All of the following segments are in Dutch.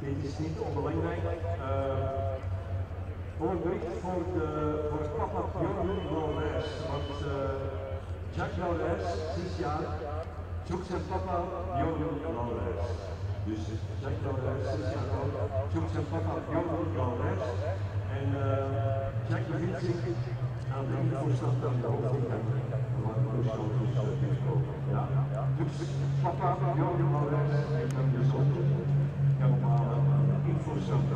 dit is niet onbelangrijk. Uh, voor een bericht voor, het papa Bjorn Laurens, want uh, Jack Laurens, zes jaar, zoekt zijn papa Bjorn Laurens. Dus Jack Laurens, zes jaar oud, zoekt zijn papa Bjorn Laurens. En uh, Jack bevindt zich aan de invoerstand aan de hoofdingang van de Schootjes Ja, dus papa Bjorn Laurens en dan de Schootjes. Helemaal aan de invoerstand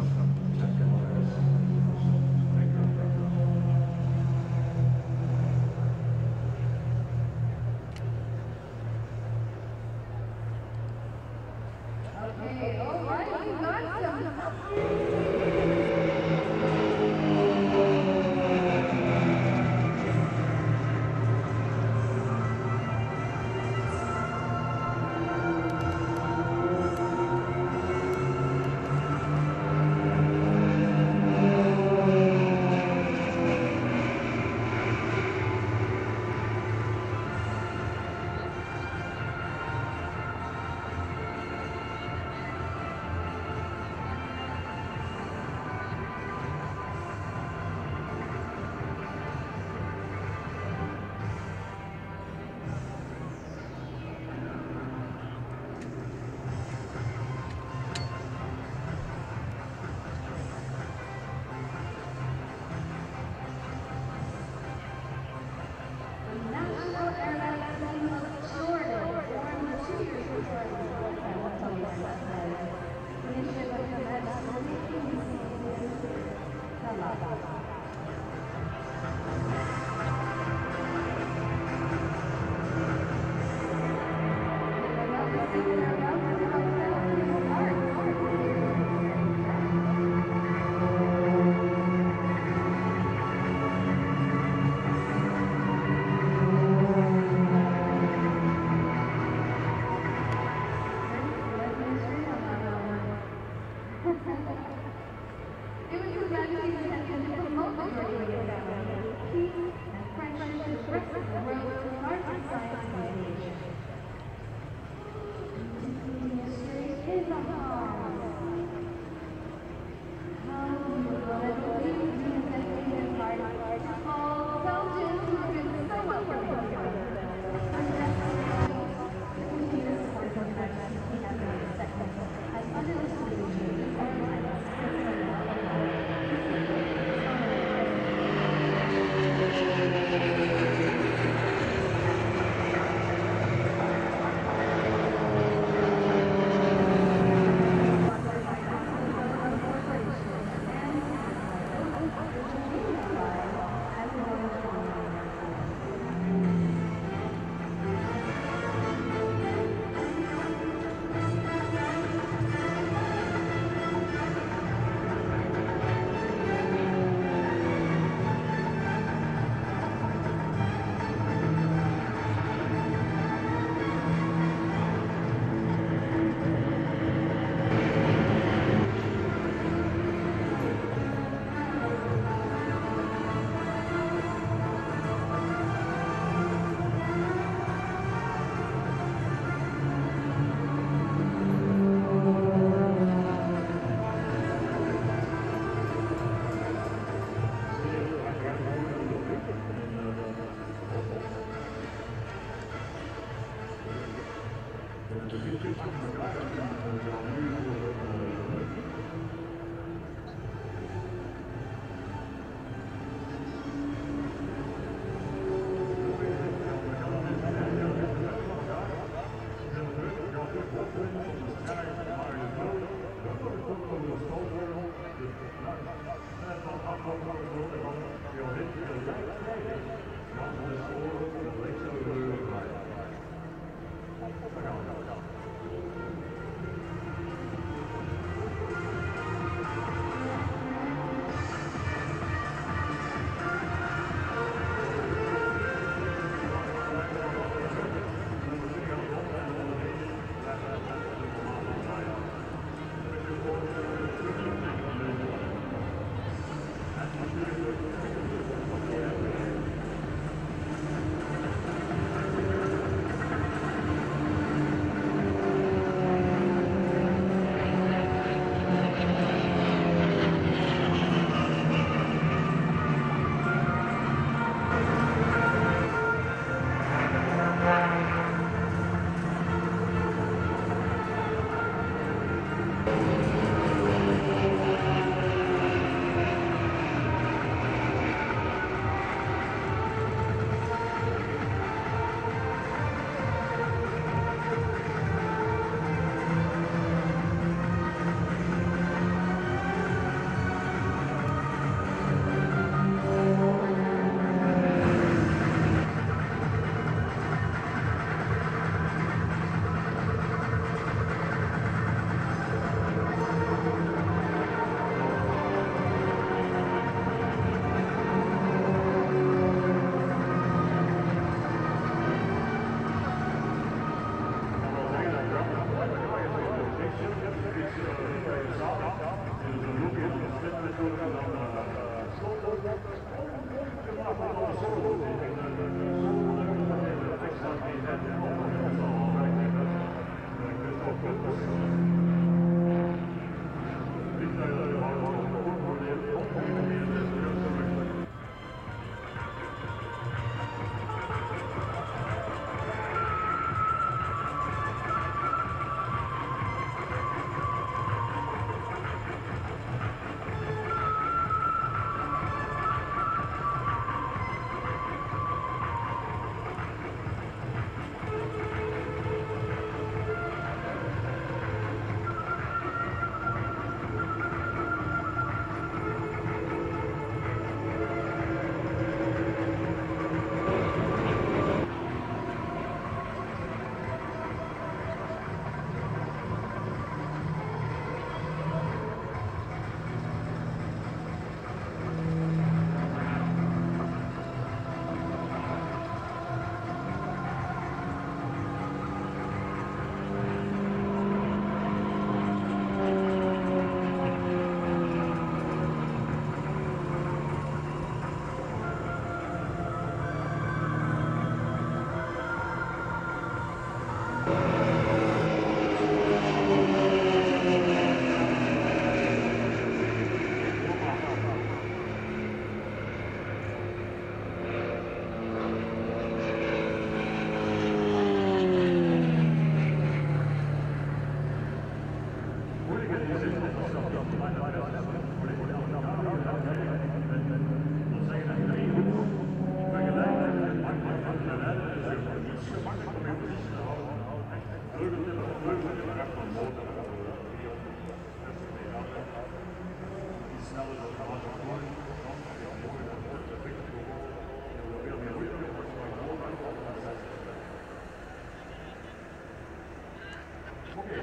Thank you.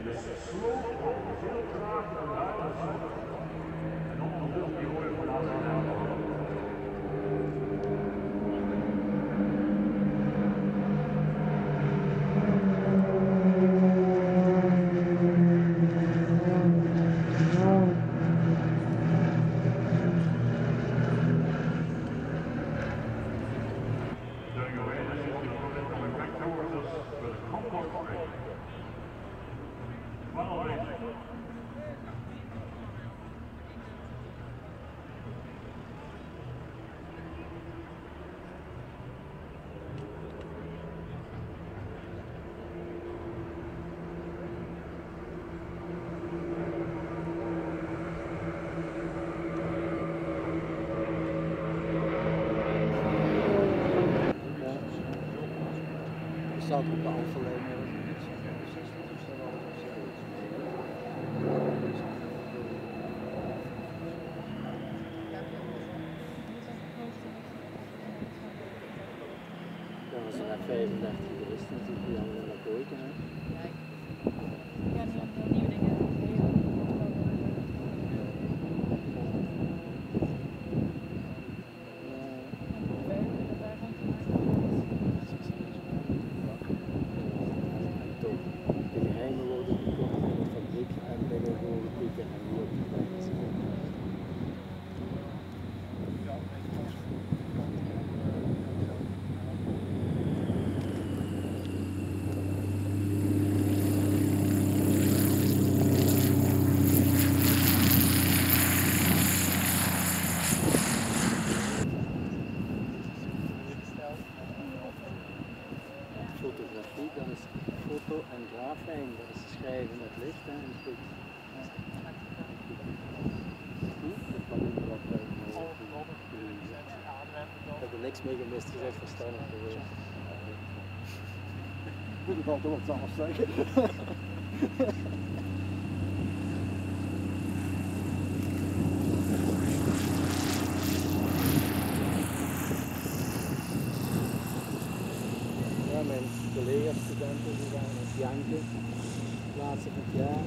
Thank you. Staat op de afverlening. Ja, als er net 35 is, dan zit hij dan in dat kooitje. hè. Ja, die hebben nieuwe dingen. Ik heb er niks mee gemist, je bent verstandig geweest. Moet ik altijd wat anders zeggen. Ja, mijn collega-studenten die gaan op Janken, laatste van het jaar.